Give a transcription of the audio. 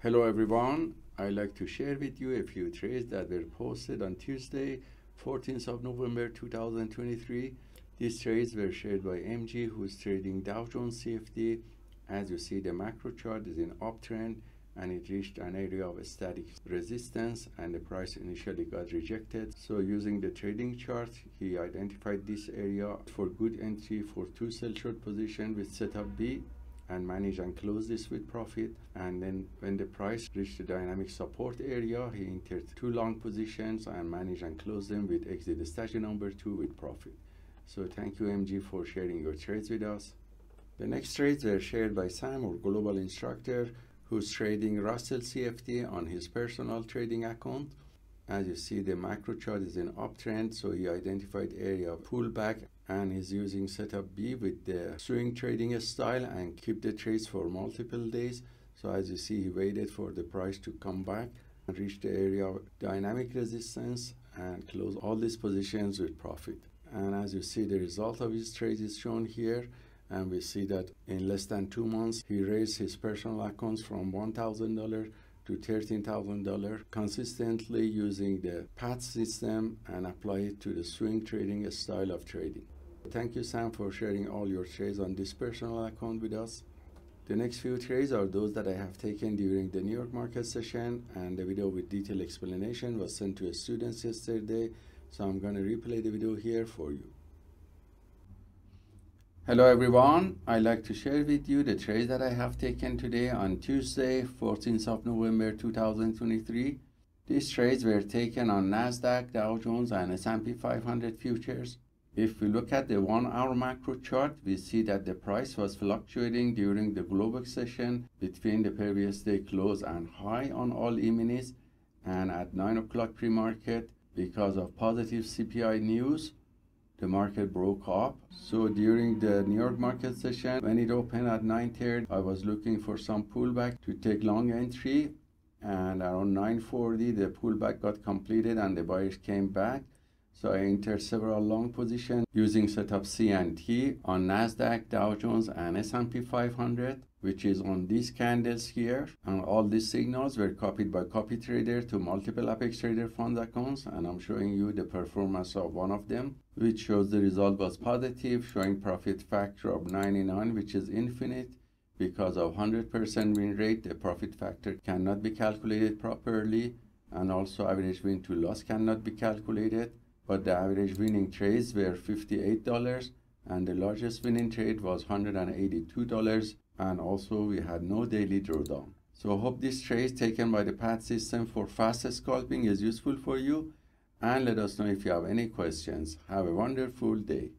Hello everyone. I'd like to share with you a few trades that were posted on Tuesday, 14th of November 2023. These trades were shared by MG who's trading Dow Jones CFD. As you see the macro chart is in uptrend and it reached an area of static resistance and the price initially got rejected. So using the trading chart, he identified this area for good entry for two sell short position with setup B and manage and close this with profit. And then when the price reached the dynamic support area he entered two long positions and managed and close them with exit strategy number two with profit. So thank you mg for sharing your trades with us. The next trades were shared by sam our global instructor who's trading russell cfd on his personal trading account. As you see the macro chart is in uptrend so he identified area pullback and he's using setup B with the swing trading style and keep the trades for multiple days. So as you see, he waited for the price to come back and reach the area of dynamic resistance and close all these positions with profit. And as you see, the result of his trade is shown here. And we see that in less than two months, he raised his personal accounts from $1,000 to $13,000 consistently using the PAAT system and apply it to the swing trading style of trading. Thank you, Sam, for sharing all your trades on this personal account with us. The next few trades are those that I have taken during the New York market session, and the video with detailed explanation was sent to students yesterday, so I'm going to replay the video here for you. Hello everyone, I'd like to share with you the trades that I have taken today on Tuesday, 14th of November 2023. These trades were taken on Nasdaq, Dow Jones, and S&P 500 futures. If we look at the one hour macro chart, we see that the price was fluctuating during the Globex session between the previous day close and high on all E-minis and at 9 o'clock pre-market. Because of positive CPI news, the market broke up. So during the New York market session, when it opened at 9.30, I was looking for some pullback to take long entry. And around 9.40 the pullback got completed and the buyers came back so I entered several long positions using setup C and T on Nasdaq, Dow Jones, and S&P 500, which is on these candles here. And all these signals were copied by copy trader to multiple Apex Trader fund accounts. And I'm showing you the performance of one of them, which shows the result was positive, showing profit factor of 99, which is infinite. Because of 100% win rate, the profit factor cannot be calculated properly. And also average win to loss cannot be calculated but the average winning trades were $58 and the largest winning trade was $182 and also we had no daily drawdown. So I hope this trade taken by the PAAT system for fast scalping is useful for you and let us know if you have any questions. Have a wonderful day.